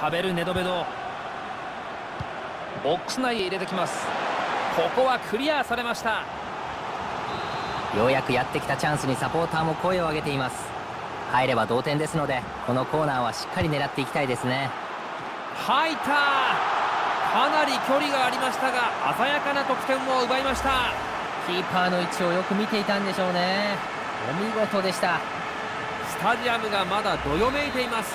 パベル・ネドベド。ボックス内へ入れてきます。ここはクリアされました。ようやくやってきたチャンスにサポーターも声を上げています。入れば同点ですのでこのコーナーはしっかり狙っていきたいですね。入ったかなり距離がありましたが鮮やかな得点を奪いました。キーパーの位置をよく見ていたんでしょうね。お見事でした。スタジアムがまだどよめいています。